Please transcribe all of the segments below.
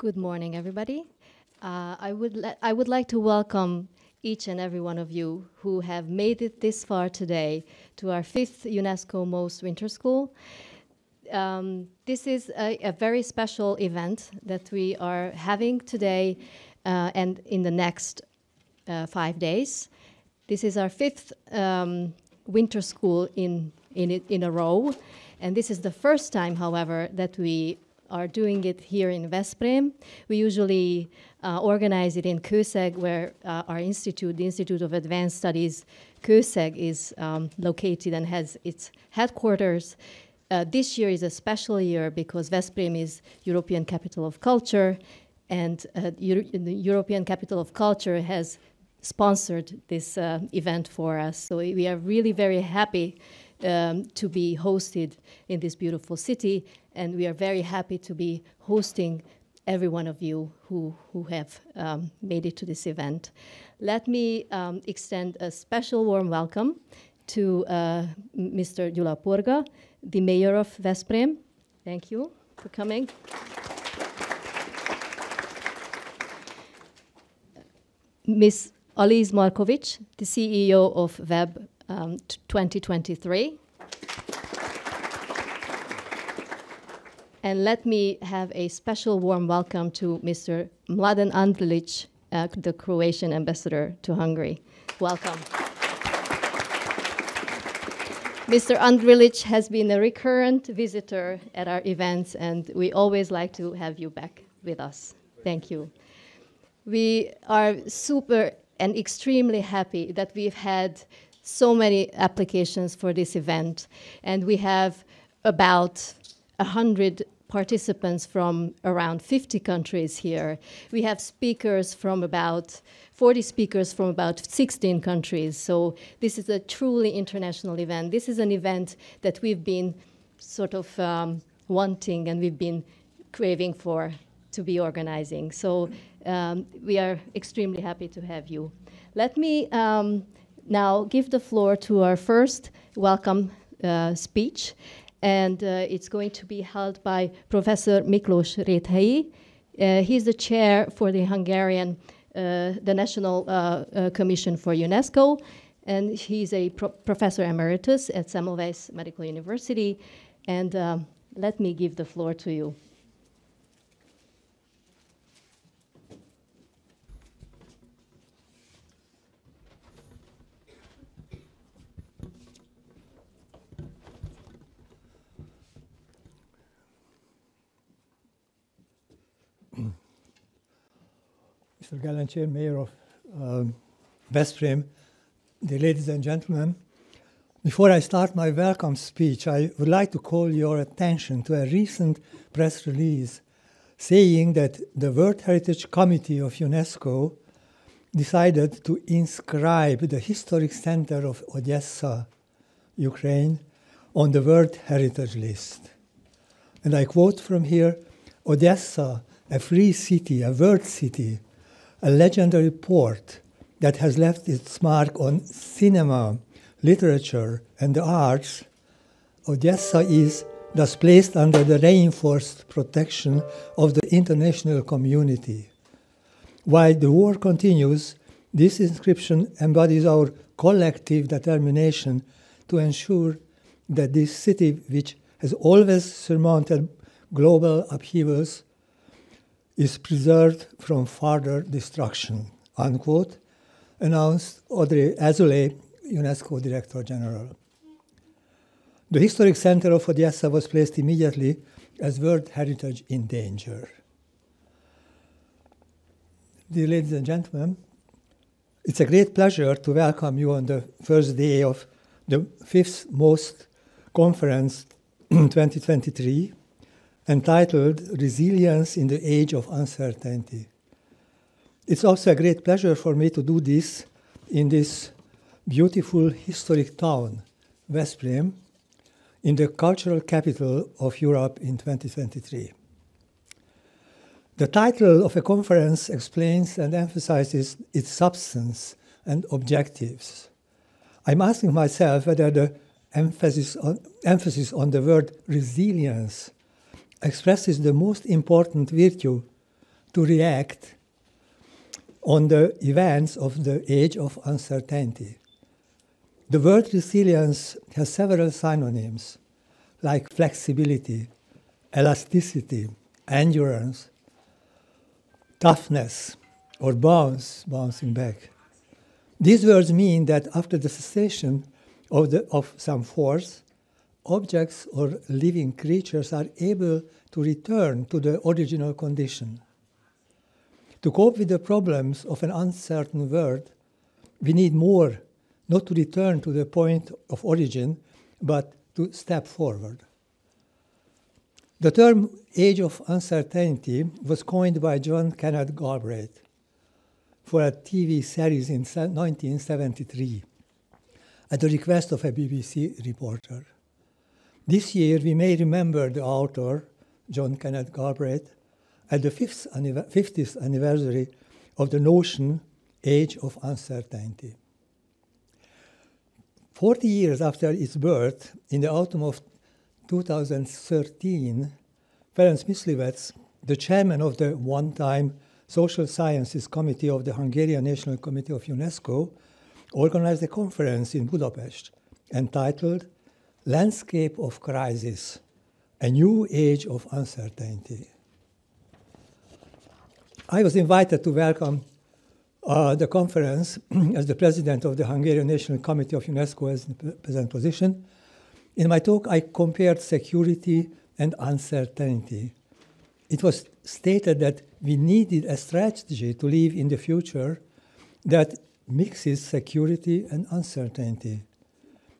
Good morning, everybody. Uh, I, would I would like to welcome each and every one of you who have made it this far today to our fifth UNESCO MOST Winter School. Um, this is a, a, very special event that we are having today uh, and in the next uh, five days. This is our fifth um, winter school in, in, in a row. And this is the first time, however, that we are doing it here in Veszprém. We usually uh, organize it in Kőszeg, where uh, our institute, the Institute of Advanced Studies, Kőszeg, is um, located and has its headquarters. Uh, this year is a special year because Veszprém is European Capital of Culture, and uh, Euro the European Capital of Culture has sponsored this uh, event for us. So we are really very happy um, to be hosted in this beautiful city, and we are very happy to be hosting every one of you who, who have um, made it to this event. Let me um, extend a special warm welcome to uh, Mr. Gyula Porga, the mayor of Veszprém. Thank you for coming. Ms. Aliz Markovic, the CEO of VEB um, 2023. And let me have a special warm welcome to Mr. Mladen Andrlić, uh, the Croatian ambassador to Hungary. Welcome. Mr. Andrlić has been a recurrent visitor at our events, and we always like to have you back with us. Thank you. We are super and extremely happy that we've had so many applications for this event, and we have about 100 participants from around 50 countries here. We have speakers from about 40 speakers from about 16 countries. So this is a truly international event. This is an event that we've been sort of um, wanting and we've been craving for to be organizing. So um, we are extremely happy to have you. Let me um, now give the floor to our first welcome uh, speech, and uh, it's going to be held by Professor Miklós Réthelyi. Uh, he's the chair for the Hungarian, uh, the National Commission for UNESCO, and he's a pro professor emeritus at Semmelweis Medical University. And um, let me give the floor to you. Mr. Gelencsér, Mayor of um, Veszprém, the ladies and gentlemen. Before I start my welcome speech, I would like to call your attention to a recent press release saying that the World Heritage Committee of UNESCO decided to inscribe the historic center of Odessa, Ukraine, on the World Heritage List. And I quote from here Odessa, a free city, a world city, a legendary port that has left its mark on cinema, literature, and the arts, Odessa is thus placed under the reinforced protection of the international community. While the war continues, this inscription embodies our collective determination to ensure that this city, which has always surmounted global upheavals, is preserved from further destruction, unquote, announced Audrey Azoulay, UNESCO Director General. The historic center of Odessa was placed immediately as World Heritage in danger. Dear ladies and gentlemen, it's a great pleasure to welcome you on the first day of the fifth MOST conference 2023 entitled Resilience in the Age of Uncertainty. It's also a great pleasure for me to do this in this beautiful historic town, Veszprém, in the cultural capital of Europe in 2023. The title of a conference explains and emphasizes its substance and objectives. I'm asking myself whether the emphasis on, emphasis on the word resilience expresses the most important virtue to react on the events of the age of uncertainty. The word resilience has several synonyms like flexibility, elasticity, endurance, toughness, or bounce, bouncing back. These words mean that after the cessation of, the, of some force, objects or living creatures are able to return to the original condition. To cope with the problems of an uncertain world, we need more, not to return to the point of origin, but to step forward. The term age of uncertainty was coined by John Kenneth Galbraith for a TV series in 1973 at the request of a BBC reporter. This year, we may remember the author, John Kenneth Galbraith, at the 50th anniversary of the notion Age of Uncertainty. Forty years after its birth, in the autumn of 2013, Ferenc Miszlivetz, the chairman of the one time Social Sciences Committee of the Hungarian National Committee of UNESCO, organized a conference in Budapest entitled Landscape of Crisis A New Age of Uncertainty. I was invited to welcome uh, the conference as the president of the Hungarian National Committee of UNESCO as the present position. In my talk, I compared security and uncertainty. It was stated that we needed a strategy to live in the future that mixes security and uncertainty.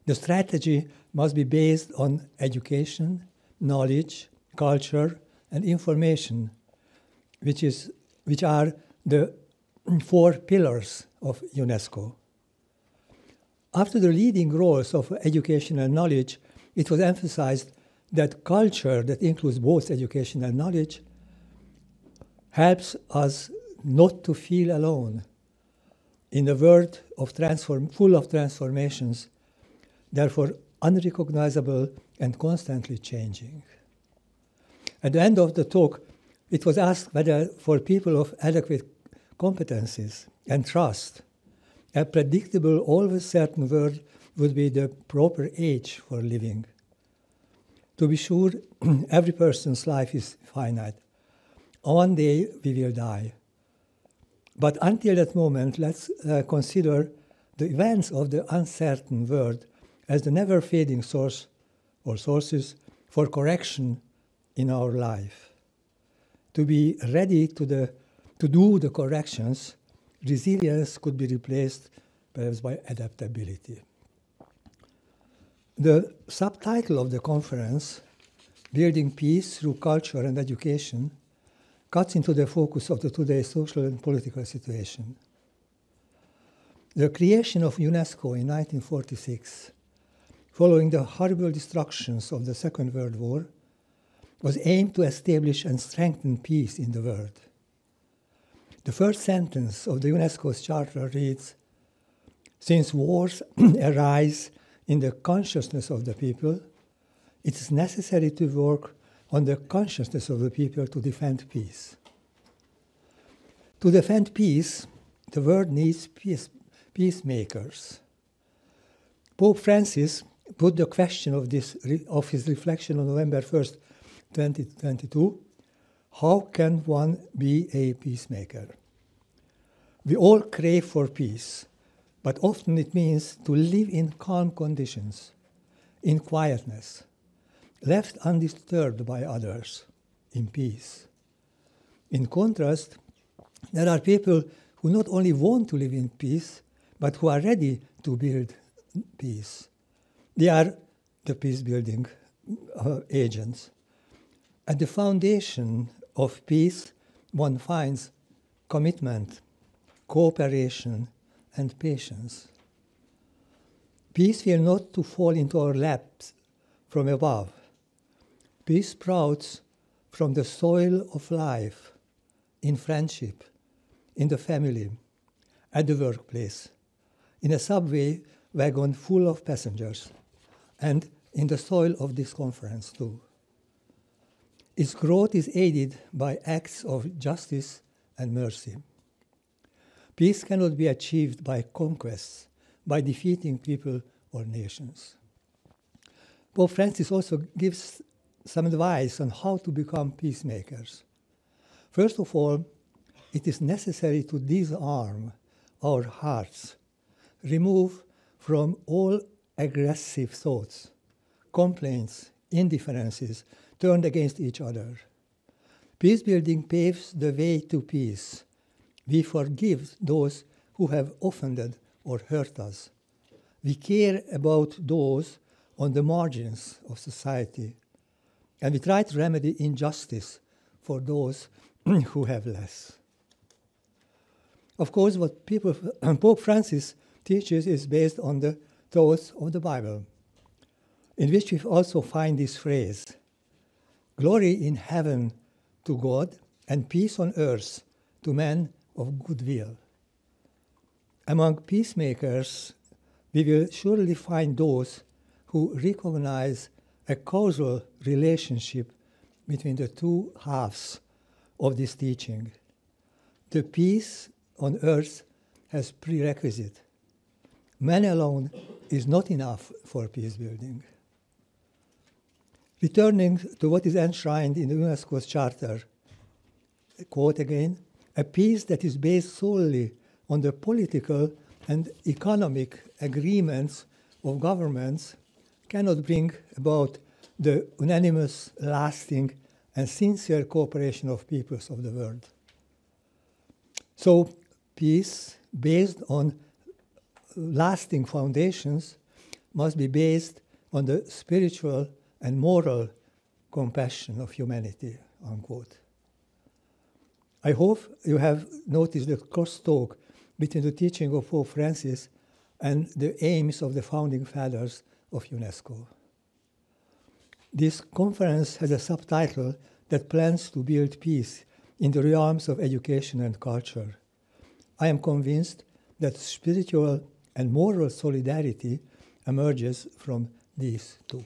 The strategy must be based on education, knowledge, culture, and information, which, is, which are the four pillars of UNESCO. After the leading roles of education and knowledge, it was emphasized that culture that includes both education and knowledge helps us not to feel alone in a world of transform, full of transformations, therefore unrecognizable and constantly changing. At the end of the talk, it was asked whether for people of adequate competencies and trust, a predictable, always certain world would be the proper age for living. To be sure, every person's life is finite. One day we will die. But until that moment, let's uh, consider the events of the uncertain world as the never fading source or sources for correction in our life. To be ready to, the, to do the corrections, resilience could be replaced perhaps by adaptability. The subtitle of the conference, Building Peace Through Culture and Education, cuts into the focus of the today's social and political situation. The creation of UNESCO in 1946, following the horrible destructions of the Second World War, was aimed to establish and strengthen peace in the world. The first sentence of the UNESCO's charter reads Since wars arise in the consciousness of the people, it is necessary to work on the consciousness of the people to defend peace. To defend peace, the world needs peace, peacemakers. Pope Francis put the question of, this, of his reflection on November 1st, 2022 how can one be a peacemaker? We all crave for peace, but often it means to live in calm conditions, in quietness, left undisturbed by others, in peace. In contrast, there are people who not only want to live in peace, but who are ready to build peace. They are the peace building uh, agents. At the foundation of peace, one finds commitment, cooperation, and patience. Peace will not to fall into our laps from above. Peace sprouts from the soil of life, in friendship, in the family, at the workplace, in a subway wagon full of passengers, and in the soil of this conference too. its growth is aided by acts of justice and mercy. Peace cannot be achieved by conquests, by defeating people or nations. Pope Francis also gives some advice on how to become peacemakers. First of all, it is necessary to disarm our hearts, remove from all aggressive thoughts, complaints, indifferences turned against each other. Peace building paves the way to peace. We forgive those who have offended or hurt us. We care about those on the margins of society. And we try to remedy injustice for those who have less. Of course, what people, Pope Francis teaches is based on the thoughts of the Bible, in which we also find this phrase glory in heaven to God and peace on earth to men of goodwill. Among peacemakers, we will surely find those who recognize a causal relationship between the two halves of this teaching. The peace on earth has prerequisite. Man alone is not enough for peace building. Returning to what is enshrined in the UNESCO's charter, quote again, a peace that is based solely on the political and economic agreements of governments cannot bring about the unanimous, lasting, and sincere cooperation of peoples of the world. So, peace based on lasting foundations must be based on the spiritual and moral compassion of humanity. Unquote. I hope you have noticed the crosstalk between the teaching of Pope Francis and the aims of the founding fathers of UNESCO. This conference has a subtitle that plans to build peace in the realms of education and culture. I am convinced that spiritual and moral solidarity emerges from these two.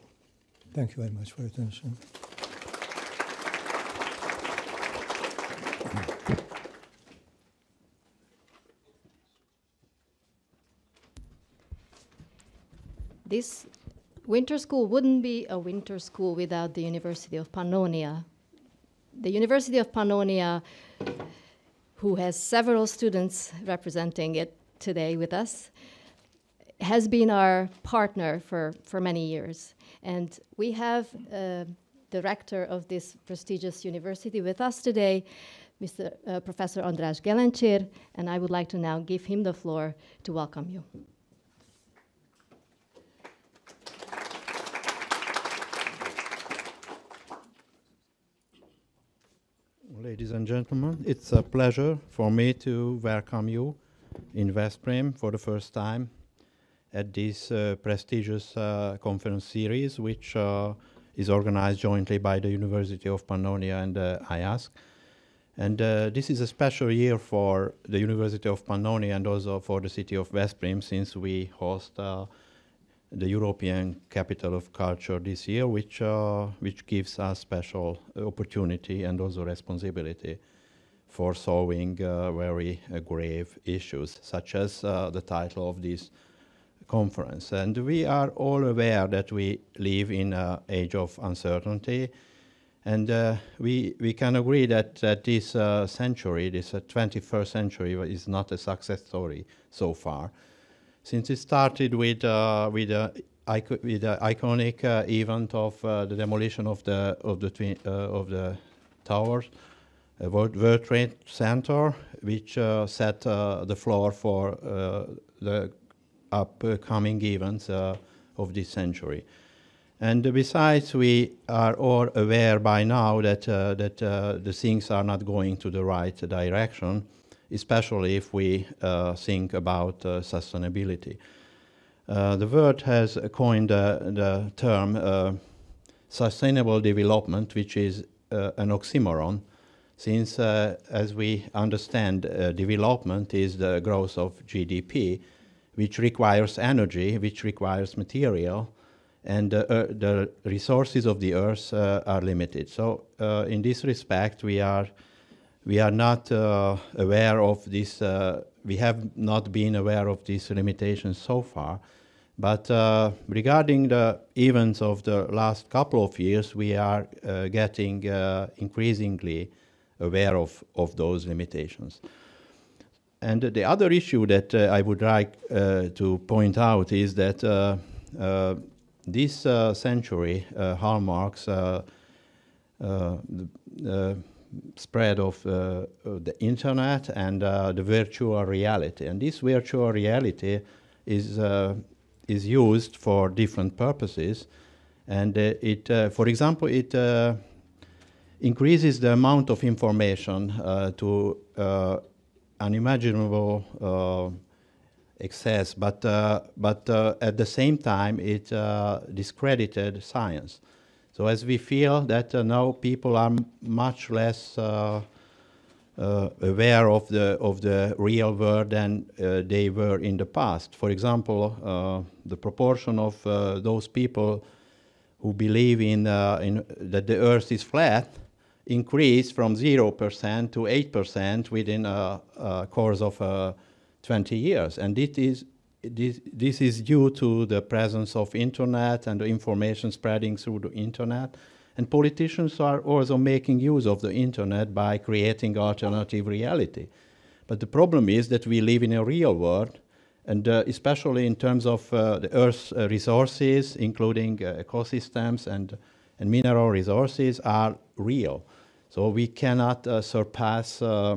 Thank you very much for your attention. This winter school wouldn't be a winter school without the University of Pannonia. The University of Pannonia, who has several students representing it today with us, has been our partner for, for many years. And we have uh, the rector of this prestigious university with us today, Mr. Uh, Professor András Gelencsér, and I would like to now give him the floor to welcome you. Ladies and gentlemen, it's a pleasure for me to welcome you in Veszprém for the first time at this uh, prestigious uh, conference series, which uh, is organized jointly by the University of Pannonia and uh, iASK. And uh, this is a special year for the University of Pannonia and also for the city of Veszprém, since we host the European Capital of Culture this year, which, which gives us special opportunity and also responsibility for solving uh, very uh, grave issues, such as uh, the title of this conference. And we are all aware that we live in an age of uncertainty, and uh, we, we can agree that, that this uh, century, this 21st century, is not a success story so far since it started with uh, with a with the iconic uh, event of uh, the demolition of the of the uh, of the towers, uh, World, World Trade Center, which uh, set the floor for the upcoming events of this century. And besides, we are all aware by now that that the things are not going to the right direction especially if we uh, think about uh, sustainability. Uh, the world has coined the term sustainable development, which is an oxymoron, since, as we understand, development is the growth of GDP, which requires energy, which requires material, and uh, uh, the resources of the earth uh, are limited. So, uh, in this respect, we are we are not uh, aware of this. Uh, we have not been aware of these limitations so far. But regarding the events of the last couple of years, we are getting increasingly aware of, of those limitations. And the other issue that uh, I would like uh, to point out is that uh, this uh, century uh, hallmarks uh, the spread of the internet and the virtual reality. And this virtual reality is is used for different purposes, and it, for example, it increases the amount of information uh, to uh, unimaginable uh, excess, but, uh, but uh, at the same time, it uh, discredited science. So as we feel that now people are much less aware of the, of the real world than they were in the past. For example, the proportion of those people who believe in, uh, in that the Earth is flat increased from 0% to 8% within a, a course of uh, 20 years. And it is, this, this is due to the presence of internet and the information spreading through the internet. And politicians are also making use of the internet by creating alternative reality. But the problem is that we live in a real world, and uh, especially in terms of uh, the Earth's uh, resources, including uh, ecosystems and, and mineral resources, are real. So we cannot uh, surpass uh,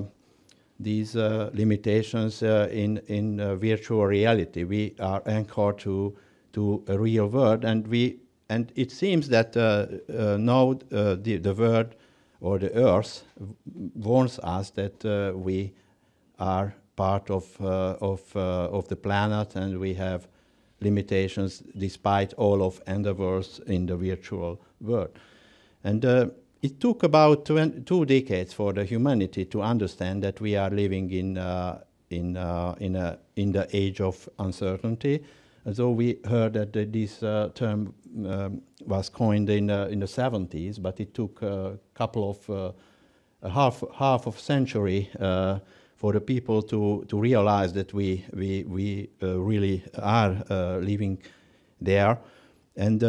these uh, limitations uh, in, in uh, virtual reality. We are anchored to, to a real world, and, we, and it seems that uh, now the, the world or the earth warns us that we are part of, of, of the planet and we have limitations despite all of endeavors in the virtual world. And it took about two decades for the humanity to understand that we are living in, uh, in, uh, in, a, in the age of uncertainty. So we heard that this uh, term um, was coined in, in the 70s, but it took a couple of, uh, a half, half of century uh, for the people to, to realize that we, we, we uh, really are living there. And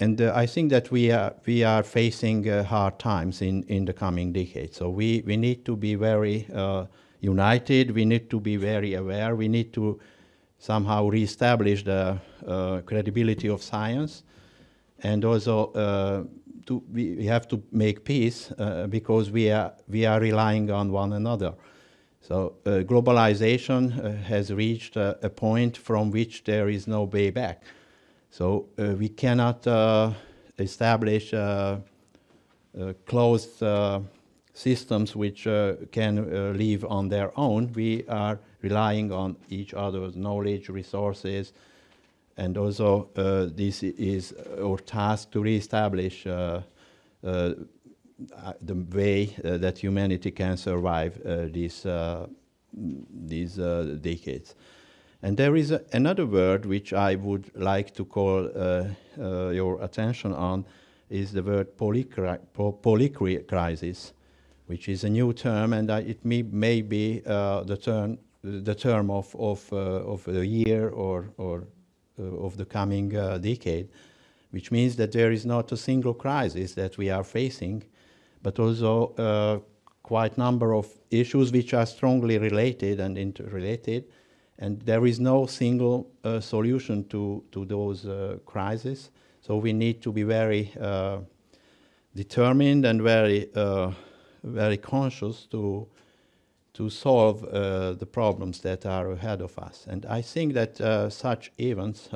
and uh, I think that we are we are facing uh, hard times in in the coming decades. So we we need to be very uh, united. We need to be very aware. We need to somehow reestablish the uh, credibility of science, and also uh, to we, we, have to make peace uh, because we are we are relying on one another. So globalization has reached a point from which there is no way back. So uh, we cannot uh, establish uh, closed systems which can live on their own. We are relying on each other's knowledge, resources, and also uh, this is our task to reestablish uh, uh, the way that humanity can survive these these decades. And there is a, another word which I would like to call uh, uh, your attention on is the word polycrisis, which is a new term, and it may, may be uh, the term the term of of uh, of the year or or uh, of the coming uh, decade, which means that there is not a single crisis that we are facing, but also quite number of issues which are strongly related and interrelated and there is no single uh, solution to, to those uh, crises. So we need to be very uh, determined and very, uh, very conscious to, to solve uh, the problems that are ahead of us. And I think that uh, such events,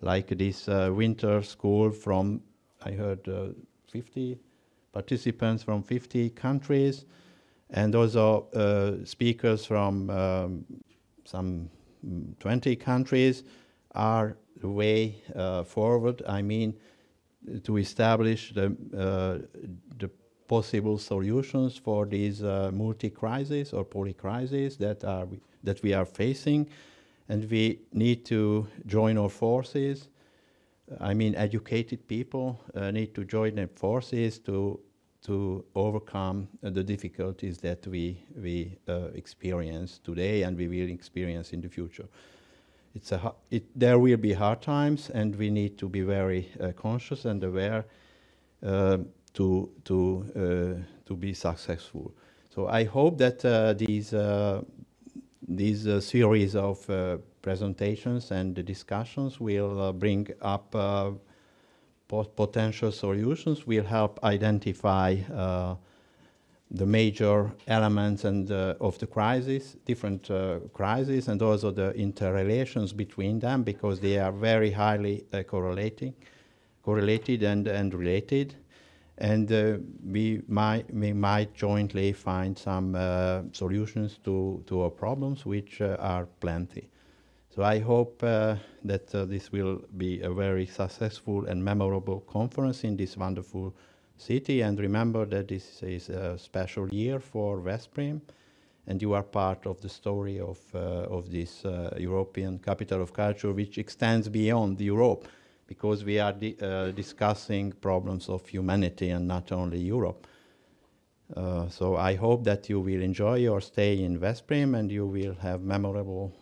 like this winter school from, I heard 50 participants from 50 countries, and also speakers from um, some 20 countries are the way uh, forward. I mean, to establish the, uh, the possible solutions for these uh, multi-crises or polycrises that, are, that we are facing. And we need to join our forces I mean, educated people uh, need to join their forces to to overcome uh, the difficulties that we we uh, experience today and we will experience in the future. It's a it, there will be hard times, and we need to be very uh, conscious and aware uh, to to uh, to be successful. So I hope that these these series of presentations and discussions will uh, bring up uh, potential solutions, will help identify uh, the major elements and uh, of the crisis, different uh, crises, and also the interrelations between them, because they are very highly uh, correlating, correlated and, and related. And we, might, we might jointly find some solutions to, to our problems, which are plenty. So I hope uh, that uh, this will be a very successful and memorable conference in this wonderful city. And remember that this is a special year for Veszprém, and you are part of the story of, uh, of this uh, European capital of culture, which extends beyond Europe, because we are di uh, discussing problems of humanity and not only Europe. Uh, so I hope that you will enjoy your stay in Veszprém and you will have memorable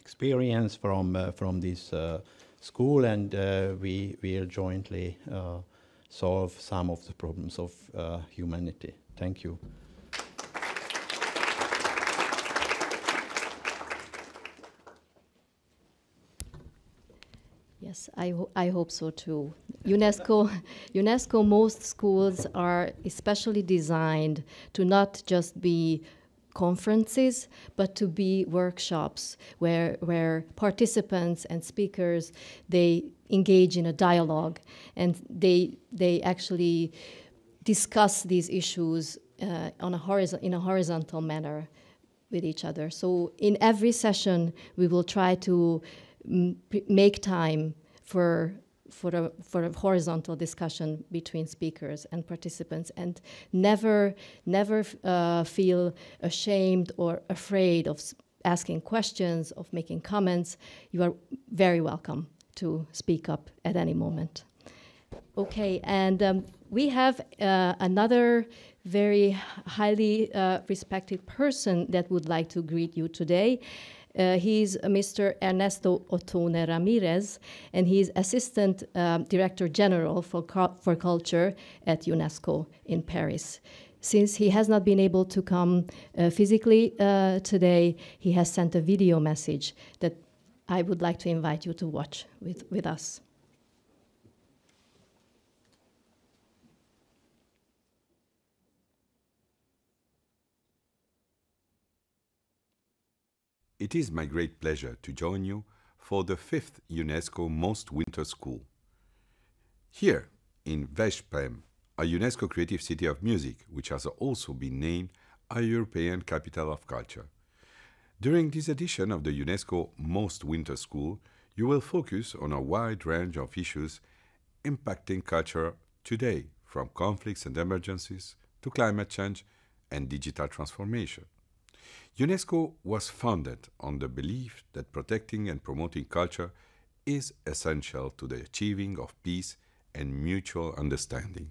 experience from uh, from this uh, school, and uh, we will jointly solve some of the problems of humanity. Thank you. Yes, I, ho I hope so too. UNESCO, UNESCO, most schools are especially designed to not just be conferences, but to be workshops where, where participants and speakers, they engage in a dialogue and they, they actually discuss these issues uh, on a horizon, in a horizontal manner with each other. So in every session, we will try to make time for for a, for a horizontal discussion between speakers and participants and never, never uh, feel ashamed or afraid of asking questions, of making comments. You are very welcome to speak up at any moment. Okay, and um, we have uh, another very highly uh, respected person that would like to greet you today. Uh, he's Mr. Ernesto Ottone Ramirez, and he's Assistant um, Director General for, for Culture at UNESCO in Paris. Since he has not been able to come uh, physically uh, today, he has sent a video message that I would like to invite you to watch with, with us. It is my great pleasure to join you for the fifth UNESCO Most Winter School. Here in Veszprém, a UNESCO Creative City of Music, which has also been named a European Capital of Culture. During this edition of the UNESCO Most Winter School, you will focus on a wide range of issues impacting culture today, from conflicts and emergencies to climate change and digital transformation. UNESCO was founded on the belief that protecting and promoting culture is essential to the achieving of peace and mutual understanding.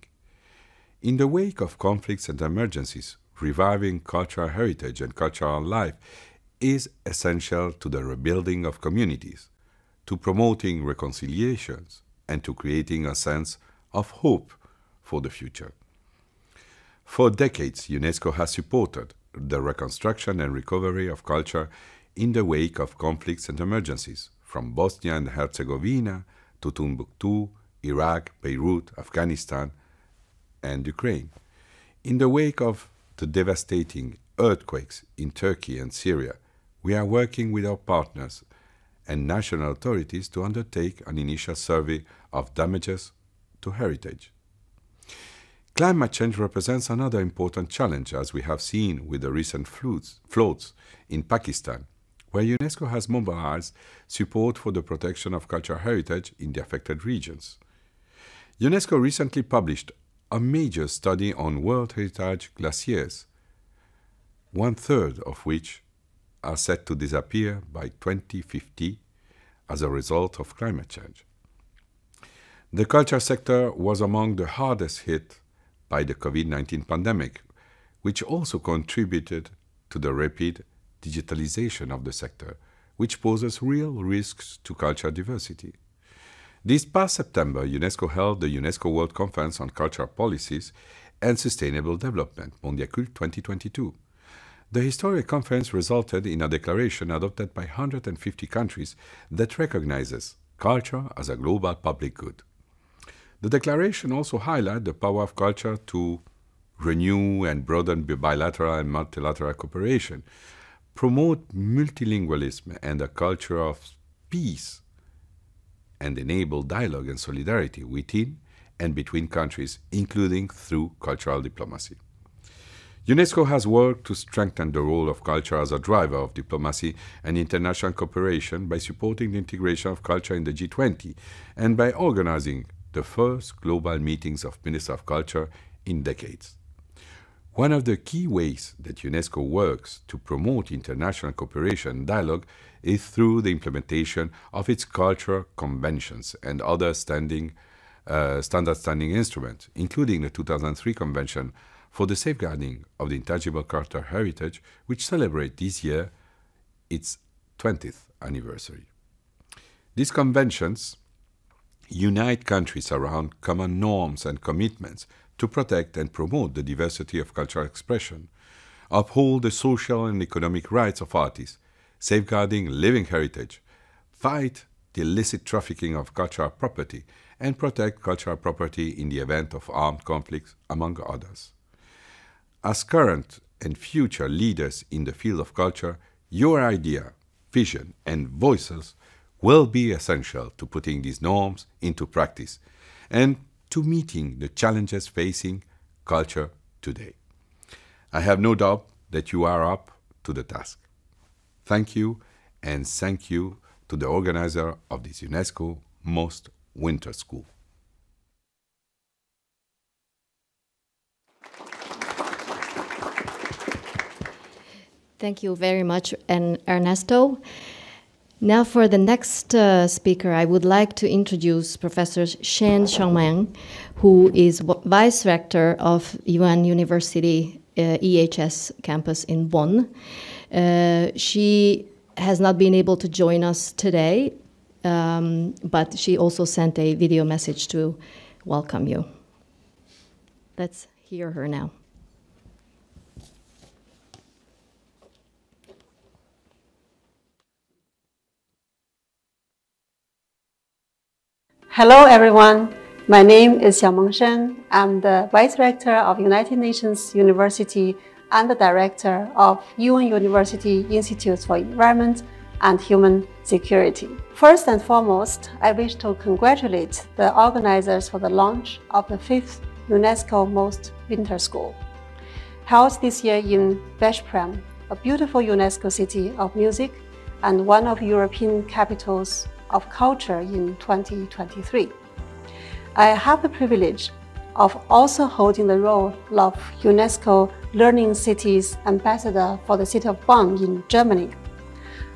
In the wake of conflicts and emergencies, reviving cultural heritage and cultural life is essential to the rebuilding of communities, to promoting reconciliations, and to creating a sense of hope for the future. For decades, UNESCO has supported the reconstruction and recovery of culture in the wake of conflicts and emergencies, from Bosnia and Herzegovina to Timbuktu, Iraq, Beirut, Afghanistan, and Ukraine. In the wake of the devastating earthquakes in Turkey and Syria, we are working with our partners and national authorities to undertake an initial survey of damages to heritage. Climate change represents another important challenge, as we have seen with the recent floods, floods in Pakistan, where UNESCO has mobilized support for the protection of cultural heritage in the affected regions. UNESCO recently published a major study on World Heritage glaciers, one third of which are set to disappear by 2050 as a result of climate change. The culture sector was among the hardest hit by the COVID 19 pandemic, which also contributed to the rapid digitalization of the sector, which poses real risks to cultural diversity. This past September, UNESCO held the UNESCO World Conference on Cultural Policies and Sustainable Development, Mondiacult 2022. The historic conference resulted in a declaration adopted by 150 countries that recognizes culture as a global public good. The declaration also highlights the power of culture to renew and broaden bilateral and multilateral cooperation, promote multilingualism and a culture of peace, and enable dialogue and solidarity within and between countries, including through cultural diplomacy. UNESCO has worked to strengthen the role of culture as a driver of diplomacy and international cooperation by supporting the integration of culture in the G20 and by organizing the first global meetings of ministers of culture in decades. One of the key ways that UNESCO works to promote international cooperation and dialogue is through the implementation of its cultural conventions and other standing, uh, standard standing instruments, including the 2003 Convention for the Safeguarding of the Intangible Cultural Heritage, which celebrates this year its 20th anniversary. These conventions unite countries around common norms and commitments to protect and promote the diversity of cultural expression, uphold the social and economic rights of artists, safeguarding living heritage, fight the illicit trafficking of cultural property, and protect cultural property in the event of armed conflicts, among others. As current and future leaders in the field of culture, your idea, vision, and voices will be essential to putting these norms into practice and to meeting the challenges facing culture today. I have no doubt that you are up to the task. Thank you, and thank you to the organizer of this UNESCO Most Winter School. Thank you very much, and Ernesto. Now, for the next uh, speaker, I would like to introduce Professor Shen Xiaomeng, who is Vice Rector of UN University uh, EHS campus in Bonn. Uh, she has not been able to join us today, um, but she also sent a video message to welcome you. Let's hear her now. Hello, everyone. My name is Xiaomeng Shen. I'm the Vice Rector of United Nations University and the Director of UN University Institute for Environment and Human Security. First and foremost, I wish to congratulate the organizers for the launch of the fifth UNESCO Most Winter School. Held this year in Veszprém, a beautiful UNESCO city of music and one of European capitals of Culture in 2023. I have the privilege of also holding the role of UNESCO Learning Cities Ambassador for the city of Bonn in Germany.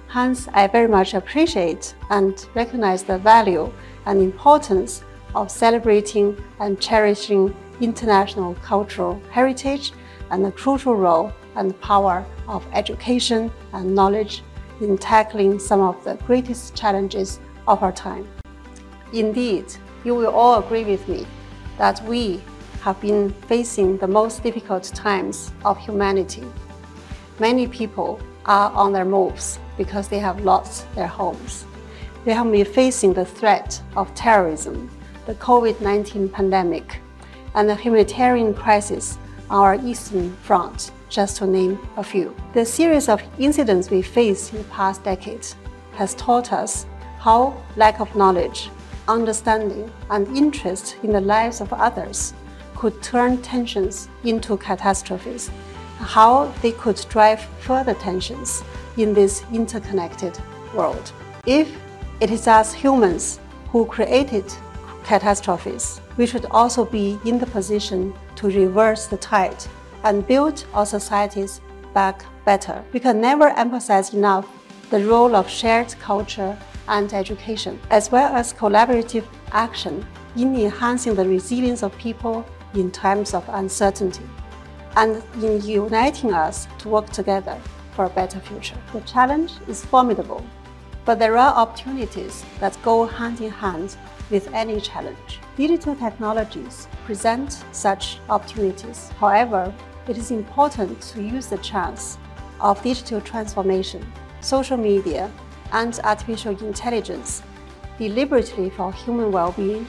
Hence, I very much appreciate and recognize the value and importance of celebrating and cherishing international cultural heritage and the crucial role and power of education and knowledge in tackling some of the greatest challenges of our time. Indeed, you will all agree with me that we have been facing the most difficult times of humanity. Many people are on their moves because they have lost their homes. They have been facing the threat of terrorism, the COVID 19 pandemic, and the humanitarian crisis on our Eastern Front just to name a few. The series of incidents we faced in the past decade has taught us how lack of knowledge, understanding, and interest in the lives of others could turn tensions into catastrophes, and how they could drive further tensions in this interconnected world. If it is us humans who created catastrophes, we should also be in the position to reverse the tide and build our societies back better. We can never emphasize enough the role of shared culture and education, as well as collaborative action in enhancing the resilience of people in times of uncertainty, and in uniting us to work together for a better future. The challenge is formidable, but there are opportunities that go hand in hand with any challenge. Digital technologies present such opportunities. However, it is important to use the chance of digital transformation, social media, and artificial intelligence deliberately for human well-being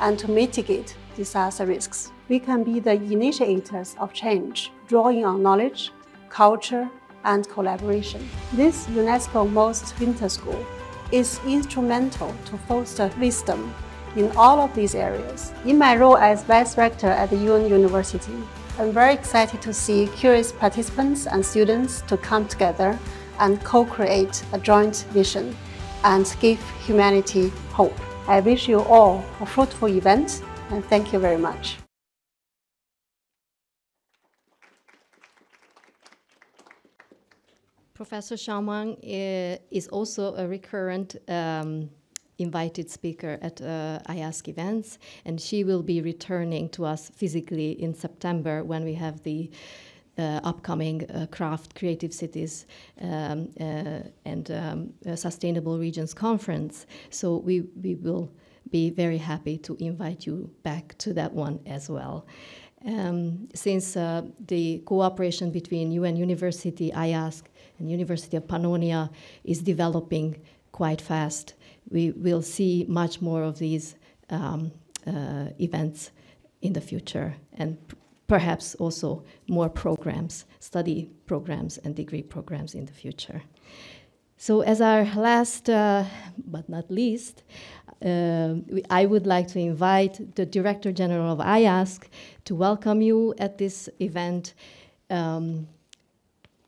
and to mitigate disaster risks. We can be the initiators of change, drawing on knowledge, culture, and collaboration. This UNESCO MOST Winter School is instrumental to foster wisdom in all of these areas. In my role as Vice Rector at the UN University, I'm very excited to see curious participants and students to come together and co-create a joint vision and give humanity hope. I wish you all a fruitful event and thank you very much. Professor Xiaomeng uh, is also a recurrent um, invited speaker at uh, iASK events, and she will be returning to us physically in September when we have the uh, upcoming uh, Craft Creative Cities um, uh, and um, Sustainable Regions Conference. So we, we will be very happy to invite you back to that one as well. Um, since uh, the cooperation between UN University, iASK, and University of Pannonia is developing quite fast, we will see much more of these um, uh, events in the future and perhaps also more programs, study programs and degree programs in the future. So as our last, uh, but not least, uh, I would like to invite the Director General of iASK to welcome you at this event. Um,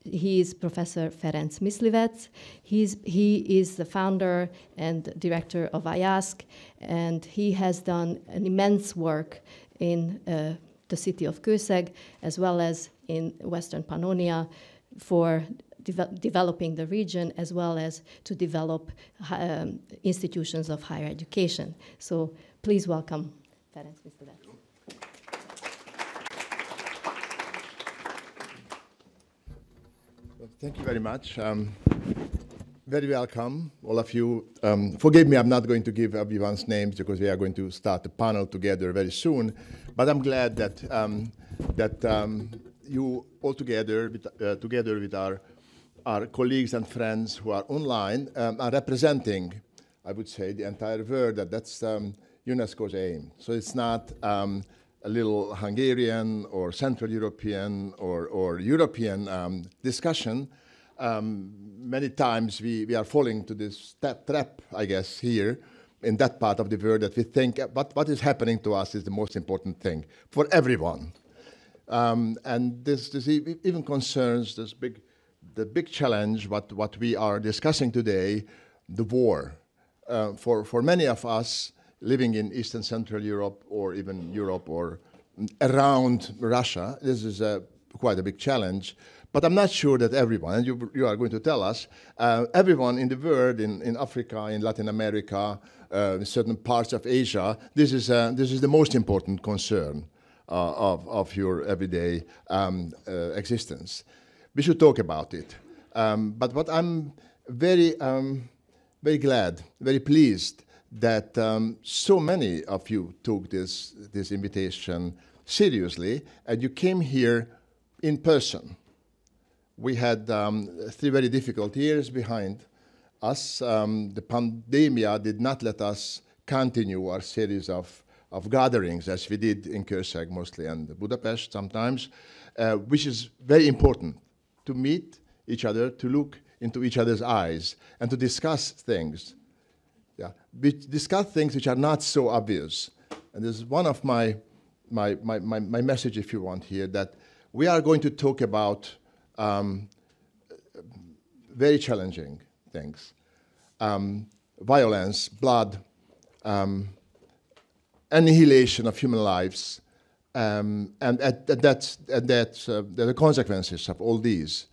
he is Professor Ferenc Miszlivetz. He's, he is the founder and director of iASK, and he has done an immense work in uh, the city of Kőszeg, as well as in Western Pannonia, for de developing the region, as well as to develop um, institutions of higher education. So please welcome Ferenc Miszlivetz. Thank you very much. Um, very welcome, all of you. Um, forgive me, I'm not going to give everyone's names because we are going to start a panel together very soon. But I'm glad that um, that um, you all together, with, uh, together with our our colleagues and friends who are online, um, are representing, I would say, the entire world. That that's um, UNESCO's aim. So it's not a little Hungarian or Central European or, or European um, discussion, um, many times we, we are falling to this trap, I guess, here in that part of the world that we think what, what is happening to us is the most important thing for everyone. Um, and this, this even concerns this big, the big challenge, what, what we are discussing today, the war. Uh, for, for many of us, living in Eastern Central Europe or even Europe or around Russia. This is a, quite a big challenge. But I'm not sure that everyone, and you, you are going to tell us, uh, everyone in the world, in, in Africa, in Latin America, uh, in certain parts of Asia, this is, uh, this is the most important concern uh, of, of your everyday um, uh, existence. We should talk about it. Um, but what I'm very, um, very glad, very pleased that um, so many of you took this, this invitation seriously and you came here in person. We had um, three very difficult years behind us. Um, the pandemic did not let us continue our series of, of gatherings as we did in Kőszeg mostly and Budapest sometimes, uh, which is very important to meet each other, to look into each other's eyes, and to discuss things yeah, we discuss things which are not so obvious. And this is one of my, my, my, my, my message, if you want, here, that we are going to talk about um, very challenging things. Um, violence, blood, um, annihilation of human lives, um, and, and, that's, and that's uh, the consequences of all these.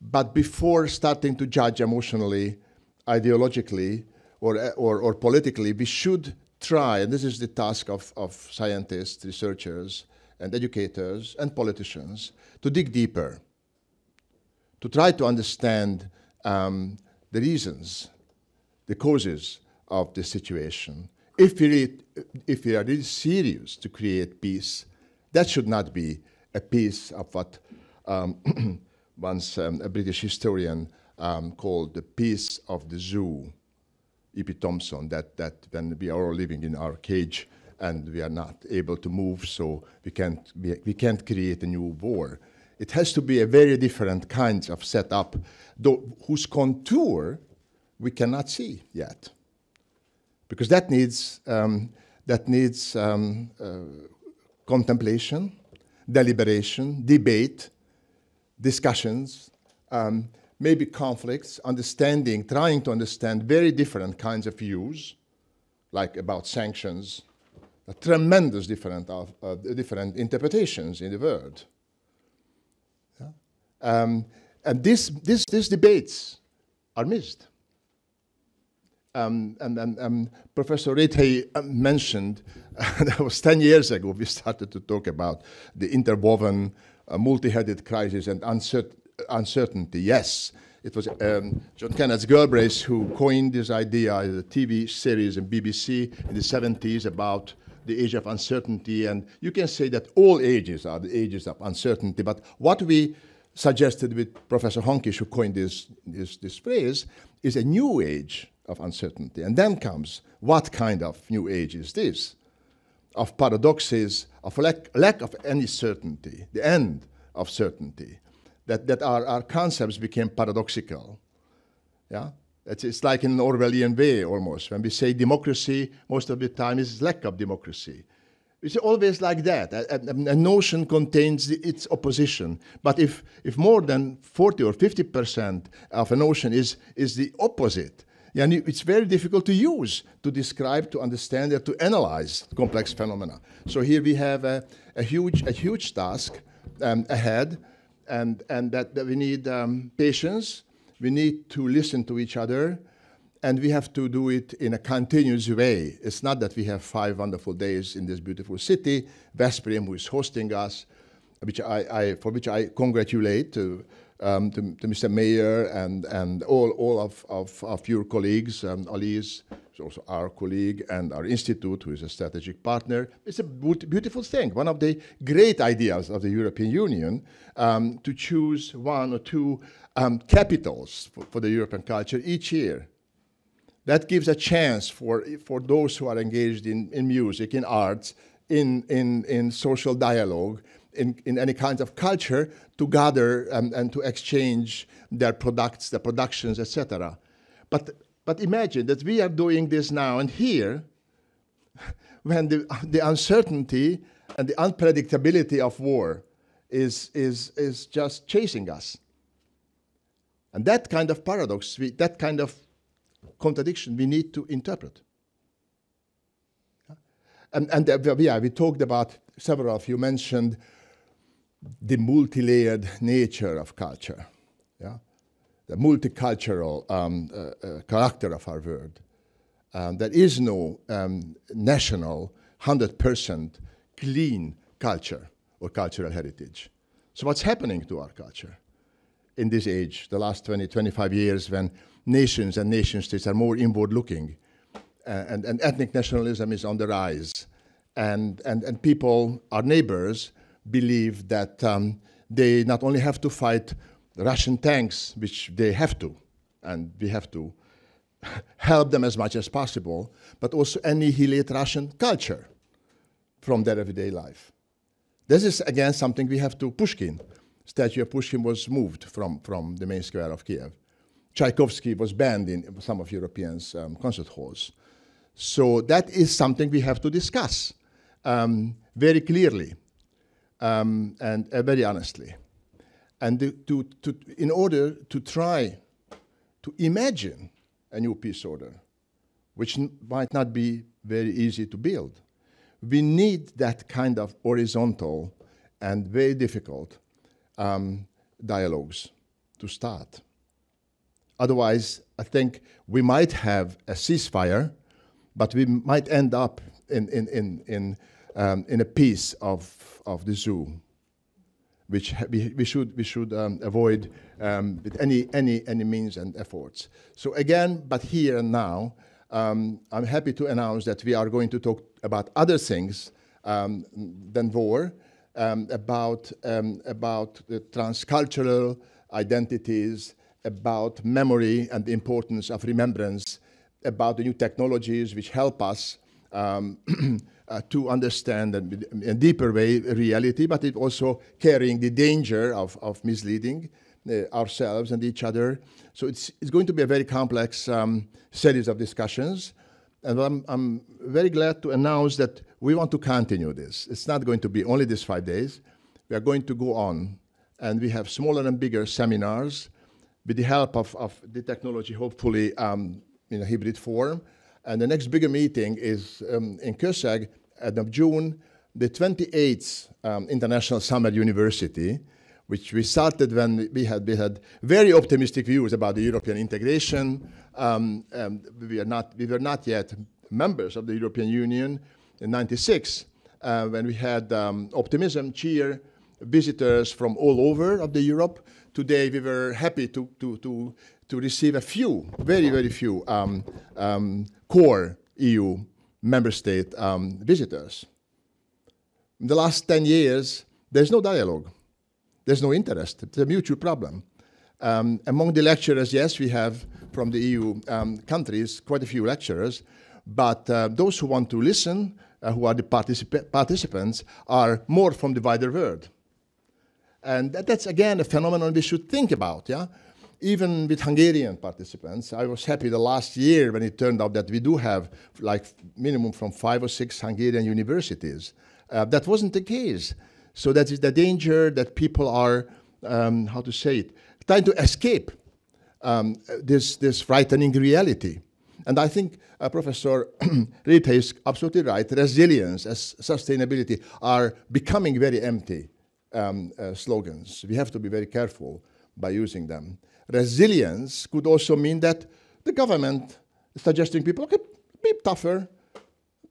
But before starting to judge emotionally, ideologically, or, or, or politically, we should try, and this is the task of, of scientists, researchers, and educators, and politicians, to dig deeper, to try to understand um, the reasons, the causes of the situation. If we, if we are really serious to create peace, that should not be a piece of what um, once um, a British historian um, called the peace of the zoo, E.P. Thompson, that, that when we are all living in our cage and we are not able to move, so we can't, we, we can't create a new war. It has to be a very different kind of setup, though, whose contour we cannot see yet. Because that needs, um, that needs um, uh, contemplation, deliberation, debate, discussions, um, maybe conflicts, understanding, trying to understand very different kinds of views, like about sanctions, tremendous different, of, uh, different interpretations in the world. Yeah? Um, and this, this, these debates are missed. Um, and, and Professor Réthelyi uh, mentioned that was 10 years ago we started to talk about the interwoven uh, multi-headed crisis and uncer uncertainty. Yes, it was um, John Kenneth Galbraith who coined this idea in a TV series in BBC in the 70s about the age of uncertainty. And you can say that all ages are the ages of uncertainty. But what we suggested with Professor Hankiss, who coined this, this, this phrase, is a new age of uncertainty. And then comes what kind of new age is this? Of paradoxes, of lack, lack of any certainty, the end of certainty, that, that our, our concepts became paradoxical. Yeah? It's, it's like in an Orwellian way almost. When we say democracy, most of the time it's lack of democracy. It's always like that. A, a, a notion contains its opposition. But if, if more than 40 or 50% of a notion is, is the opposite, and it's very difficult to use to describe, to understand, and to analyze complex phenomena. So here we have a, a huge, a huge task um, ahead, and, and that, that we need um, patience, we need to listen to each other, and we have to do it in a continuous way. It's not that we have five wonderful days in this beautiful city, Veszprém, who is hosting us, which I, I for which I congratulate to, um, to, to, Mr. Mayor and, and all, all of, of, of your colleagues, um, Also our colleague, and our institute, who is a strategic partner. It's a beautiful thing. One of the great ideas of the European Union um, to choose one or two um, capitals for, for the European culture each year. That gives a chance for, for those who are engaged in, in music, in arts, in, in, in social dialogue, in, in any kinds of culture to gather um, and to exchange their products, their productions, etc. But, but imagine that we are doing this now and here when the, the uncertainty and the unpredictability of war is, is, is just chasing us. And that kind of paradox, we, that kind of contradiction, we need to interpret. And, and uh, yeah, we talked about, several of you mentioned the multi-layered nature of culture? The multicultural um, uh, uh, character of our world. Um, there is no um, national, 100% clean culture or cultural heritage. So what's happening to our culture in this age, the last 20, 25 years, when nations and nation states are more inward-looking, uh, and, and ethnic nationalism is on the rise, and, and, and people, our neighbors, believe that um, they not only have to fight Russian tanks, which they have to, and we have to help them as much as possible, but also annihilate Russian culture from their everyday life. This is, again, something we have to Pushkin. Statue of Pushkin was moved from, from the main square of Kiev. Tchaikovsky was banned in some of Europeans' um, concert halls. So that is something we have to discuss um, very clearly um, and uh, very honestly. And to, to, in order to try to imagine a new peace order, which might not be very easy to build, we need that kind of horizontal and very difficult um, dialogues to start. Otherwise, I think we might have a ceasefire but we might end up in, in, in, in, um, in a piece of, of the zoo, which we, we should, we should um, avoid um, with any, any, any means and efforts. So again, but here and now, um, I'm happy to announce that we are going to talk about other things um, than war, um, about, um, about the transcultural identities, about memory and the importance of remembrance, about the new technologies which help us uh, to understand in a deeper way reality, but it also carrying the danger of, of misleading uh, ourselves and each other. So it's, it's going to be a very complex um, series of discussions. And I'm, I'm very glad to announce that we want to continue this. It's not going to be only these five days. We are going to go on. And we have smaller and bigger seminars with the help of, of the technology, hopefully um, in a hybrid form. And the next bigger meeting is um, in Kőszeg at of June, the 28th um, International Summer University, which we started when we had, we had very optimistic views about the European integration. Um, we, are not, we were not yet members of the European Union in 96, uh, when we had um, optimism, cheer, visitors from all over of the Europe. Today we were happy to, to, to, to receive a few, very, very few um, um, core EU member state um, visitors. In the last 10 years, there's no dialogue. There's no interest. It's a mutual problem. Um, among the lecturers, yes, we have from the EU um, countries quite a few lecturers, but uh, those who want to listen, uh, who are the particip participants, are more from the wider world. And that, that's, again, a phenomenon we should think about, yeah? Even with Hungarian participants, I was happy the last year when it turned out that we do have like minimum from five or six Hungarian universities. Uh, that wasn't the case. So that is the danger that people are, um, how to say it, trying to escape um, this, this frightening reality. And I think uh, Professor Rita is absolutely right. Resilience and sustainability are becoming very empty um, uh, slogans. We have to be very careful by using them. Resilience could also mean that the government is suggesting people, okay, be tougher,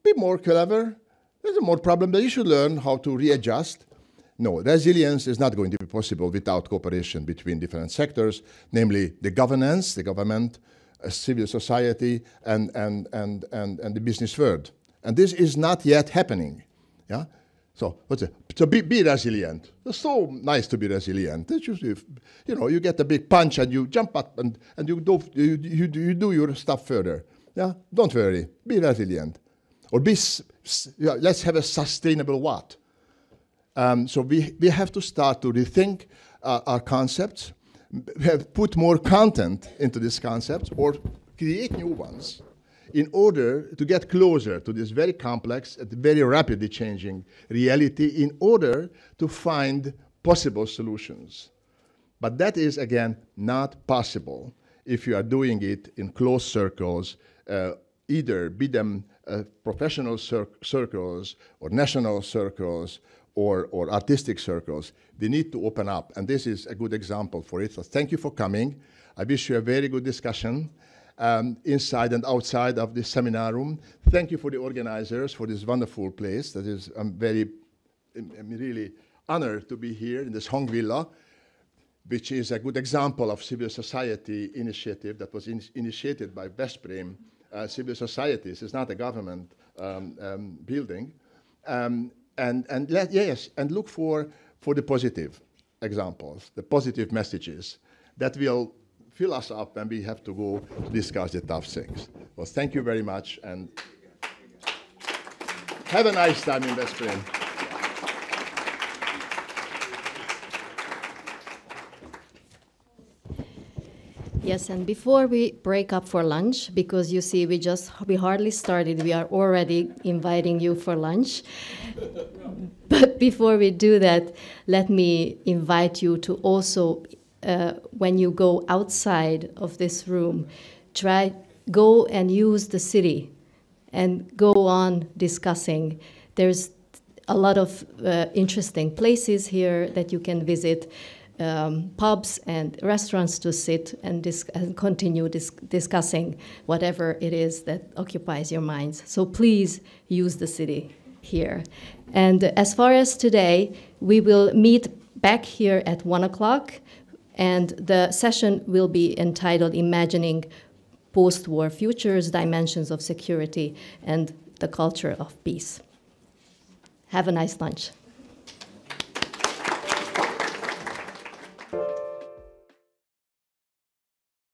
be more clever. There's a more problem that you should learn how to readjust. No, resilience is not going to be possible without cooperation between different sectors, namely the governance, the government, civil society, and, and, and, and, and the business world. And this is not yet happening. Yeah? So what's it? So be, be resilient. It's so nice to be resilient. It's just, if, you know, you get a big punch and you jump up and, and you, do, you, you, you do your stuff further. Yeah, don't worry. Be resilient. Or be, yeah, let's have a sustainable what. Um, so we, we have to start to rethink uh, our concepts, have put more content into these concepts, or create new ones in order to get closer to this very complex and very rapidly changing reality in order to find possible solutions. But that is, again, not possible if you are doing it in closed circles, uh, either be them uh, professional cir circles or national circles or, or artistic circles. They need to open up, and this is a good example for it. So thank you for coming. I wish you a very good discussion um, inside and outside of this seminar room. Thank you for the organizers for this wonderful place. That is, I'm very, I'm really honored to be here in this Hangvilla, which is a good example of civil society initiative that was in initiated by Veszprém uh, civil societies. It's not a government um, um, building. Um, and, and let, yes, and look for, for the positive examples, the positive messages that will fill us up and we have to go discuss the tough things. Well, thank you very much and have a nice time in Veszprém. Yes, and before we break up for lunch, because you see, we just we hardly started, we are already inviting you for lunch. but before we do that, let me invite you to also uh, when you go outside of this room, try go and use the city, and go on discussing. There's a lot of uh, interesting places here that you can visit. um, pubs and restaurants to sit and, dis- and continue dis- discussing whatever it is that occupies your minds. So please use the city here. And as far as today, we will meet back here at one o'clock, and the session will be entitled Imagining Post War Futures Dimensions of Security and the Culture of Peace. Have a nice lunch.